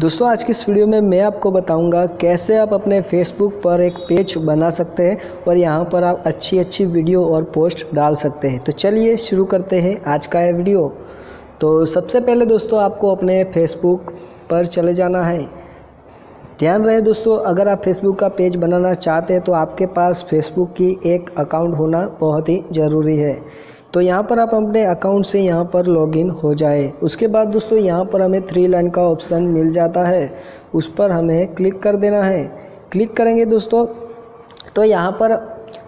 दोस्तों, आज की इस वीडियो में मैं आपको बताऊँगा कैसे आप अपने फेसबुक पर एक पेज बना सकते हैं और यहाँ पर आप अच्छी अच्छी वीडियो और पोस्ट डाल सकते हैं। तो चलिए शुरू करते हैं आज का यह वीडियो। तो सबसे पहले दोस्तों, आपको अपने फेसबुक पर चले जाना है। ध्यान रहे दोस्तों, अगर आप फेसबुक का पेज बनाना चाहते हैं तो आपके पास फेसबुक की एक अकाउंट होना बहुत ही ज़रूरी है। तो यहाँ पर आप अपने अकाउंट से यहाँ पर लॉगिन हो जाए। उसके बाद दोस्तों यहाँ पर हमें थ्री लाइन का ऑप्शन मिल जाता है। उस पर हमें क्लिक कर देना है। क्लिक करेंगे दोस्तों तो यहाँ पर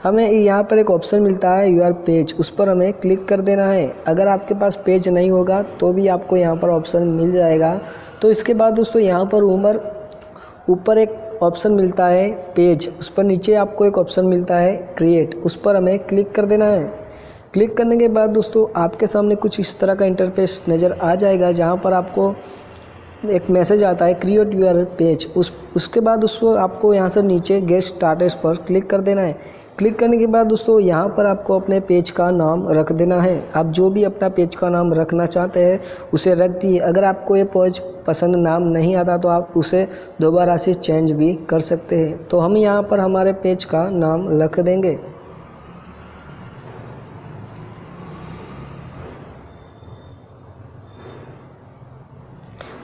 हमें यहाँ पर एक ऑप्शन मिलता है यूर पेज उस पर हमें क्लिक कर देना है। अगर आपके पास पेज नहीं होगा तो भी आपको यहाँ पर ऑप्शन मिल जाएगा। तो इसके बाद दोस्तों यहाँ पर उमर, ऊपर एक ऑप्शन मिलता है पेज उस पर नीचे आपको एक ऑप्शन मिलता है क्रिएट उस पर हमें क्लिक कर देना है। क्लिक करने के बाद दोस्तों, आपके सामने कुछ इस तरह का इंटरफेस नज़र आ जाएगा, जहाँ पर आपको एक मैसेज आता है क्रिएट यूर पेज उस, उसके बाद उसको आपको यहाँ से नीचे गेट स्टार्टर्स पर क्लिक कर देना है। क्लिक करने के बाद दोस्तों, यहाँ पर आपको अपने पेज का नाम रख देना है। आप जो भी अपना पेज का नाम रखना चाहते हैं, उसे रख दिए अगर आपको ये पेज पसंद नाम नहीं आता तो आप उसे दोबारा से चेंज भी कर सकते हैं। तो हम यहाँ पर हमारे पेज का नाम रख देंगे।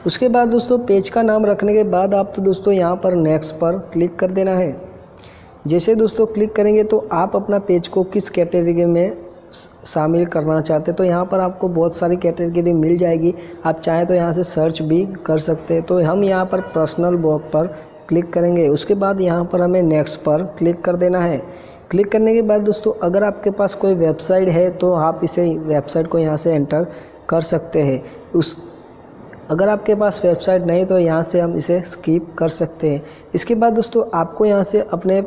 उसके बाद दोस्तों, पेज का नाम रखने के बाद आप तो दोस्तों यहाँ पर नेक्स्ट पर क्लिक कर देना है। जैसे दोस्तों क्लिक करेंगे तो आप अपना पेज को किस कैटेगरी में शामिल करना चाहते तो यहाँ पर आपको बहुत सारी कैटेगरी मिल जाएगी। आप चाहें तो यहाँ से सर्च भी कर सकते हैं। तो हम यहाँ पर पर्सनल ब्लॉग पर क्लिक करेंगे। उसके बाद यहाँ पर हमें नेक्स्ट पर क्लिक कर देना है। क्लिक करने के बाद दोस्तों, अगर आपके पास कोई वेबसाइट है तो आप इसे वेबसाइट को यहाँ से एंटर कर सकते हैं। उस अगर आपके पास वेबसाइट नहीं तो यहाँ से हम इसे स्किप कर सकते हैं। इसके बाद दोस्तों, आपको यहाँ से अपने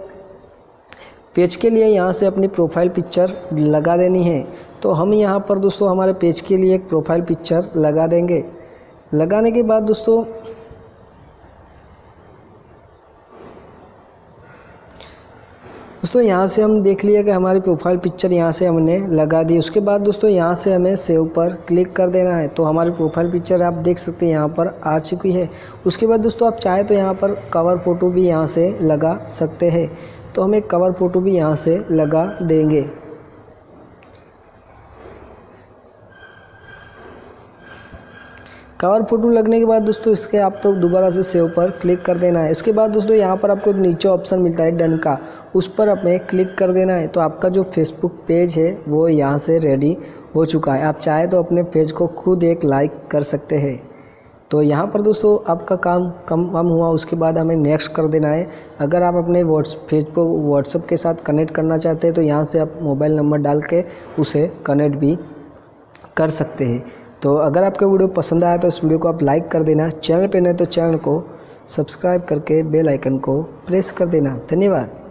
पेज के लिए यहाँ से अपनी प्रोफ़ाइल पिक्चर लगा देनी है। तो हम यहाँ पर दोस्तों, हमारे पेज के लिए एक प्रोफ़ाइल पिक्चर लगा देंगे। लगाने के बाद दोस्तों दोस्तों, यहाँ से हम देख लिया कि हमारी प्रोफ़ाइल पिक्चर यहाँ से हमने लगा दी। उसके बाद दोस्तों, यहाँ से हमें सेव पर क्लिक कर देना है। तो हमारी प्रोफ़ाइल पिक्चर आप देख सकते हैं, यहाँ पर आ चुकी है। उसके बाद दोस्तों, आप चाहे तो यहाँ पर कवर फ़ोटो भी यहाँ से लगा सकते हैं। तो हम एक कवर फ़ोटो भी यहाँ से लगा देंगे। कवर फ़ोटो लगने के बाद दोस्तों इसके आप तो दोबारा से सेव पर क्लिक कर देना है। इसके बाद दोस्तों यहाँ पर आपको एक नीचे ऑप्शन मिलता है डन का। उस पर हमें क्लिक कर देना है। तो आपका जो फेसबुक पेज है, वो यहाँ से रेडी हो चुका है। आप चाहे तो अपने पेज को खुद एक लाइक कर सकते हैं। तो यहाँ पर दोस्तों आपका काम कम कम हुआ, उसके बाद हमें नेक्स्ट कर देना है। अगर आप अपने व्हाट्स फेसबुक व्हाट्सअप के साथ कनेक्ट करना चाहते हैं तो यहाँ से आप मोबाइल नंबर डाल के उसे कनेक्ट भी कर सकते हैं। तो अगर आपको वीडियो पसंद आया तो इस वीडियो को आप लाइक कर देना। चैनल पर नहीं तो चैनल को सब्सक्राइब करके बेल आइकन को प्रेस कर देना। धन्यवाद।